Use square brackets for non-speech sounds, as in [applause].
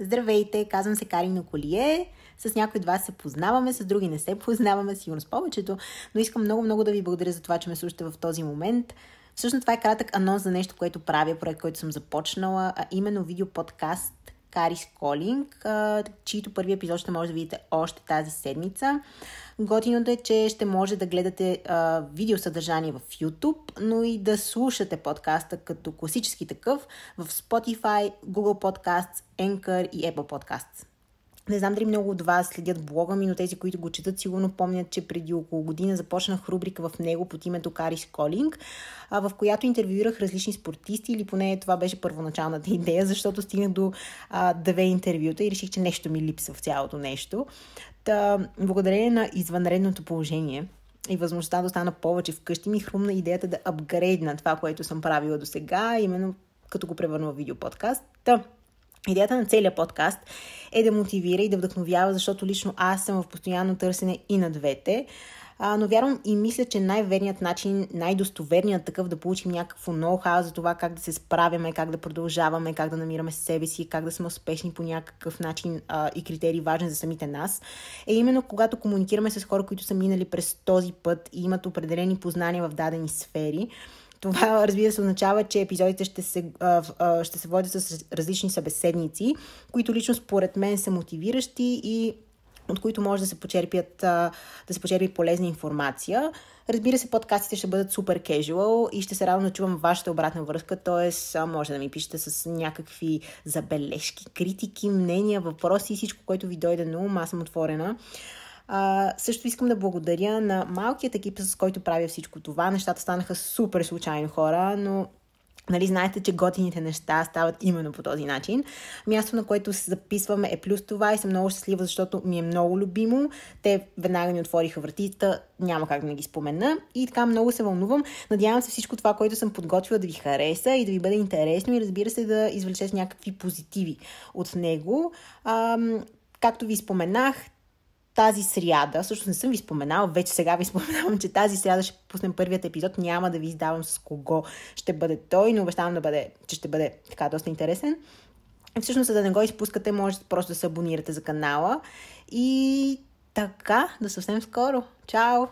Здравейте, казвам се Карина Колие. С някои от вас се познаваме, с други не се познаваме, сигурно с повечето, но искам много-много да ви благодаря за това, че ме слушате в този момент. Всъщност това е кратък анонс за нещо, което правя, проект, който съм започнала, а именно видеоподкаст Карис Колинг, чието първи епизод ще може да видите още тази седмица. Готиното е, че ще може да гледате а, видеосъдържание в YouTube, но и да слушате подкаста като класически такъв в Spotify, Google Podcasts, Anchor и Apple Podcasts. Не знам дали много от вас следят блога ми, но тези, които го четат, сигурно помнят, че преди около година започнах рубрика в него под името Карис Колинг, в която интервюирах различни спортисти, или поне това беше първоначалната [laughs] идея, защото стигнах до а, две интервюта и реших, че нещо ми липсва в цялото нещо. Та, благодарение на извънредното положение, и възможността да остана повече вкъщи, ми хрумна идеята да апгрейдна това, което съм правила до сега, именно като го превърна в видеоподкаст. Та, Идеята на целият подкаст е да мотивира и да вдъхновява, защото лично аз съм в постоянно търсене и на двете. А, но вярвам и мисля, че най-верният начин, най-достоверният такъв да получим някакво ноу-хау за това как да се справяме, как да продължаваме, как да намираме себе си, как да сме успешни по някакъв начин а, и критерии важни за самите нас, е именно когато комуникираме с хора, които са минали през този път и имат определени познания в дадени сфери. Това, разбира се, означава, че епизодите ще се, ще се водят с различни събеседници, които лично според мен са мотивиращи и от които може да се почерпят, да се почерпи полезна информация. Разбира се, подкастите ще бъдат супер кежуал и ще се радвам да чувам вашата обратна връзка, т.е. може да ми пишете с някакви забележки, критики, мнения, въпроси и всичко, което ви дойде на ум. Аз съм отворена. А, също искам да благодаря на малкият екип, с който правя всичко това. Нещата станаха супер случайно хора, но Нали, знаете, че готините неща стават именно по този начин. Място, на което се записваме е плюс това и съм много щастлива, защото ми е много любимо. Те веднага ми отвориха вратите, няма как да не ги спомена. И така много се вълнувам. Надявам се всичко това, което съм подготвила да ви хареса и да ви бъде интересно и разбира се да извлечете някакви позитиви от него. Ам, както ви споменах, тази сряда, всъщност не съм ви споменала, вече сега ви [laughs] споменавам, че тази сряда ще пуснем първият епизод, няма да ви издавам с кого ще бъде той, но обещавам да бъде, че ще бъде така доста интересен. И всъщност, за да не го изпускате, можете просто да се абонирате за канала. И така, до съвсем скоро. Чао!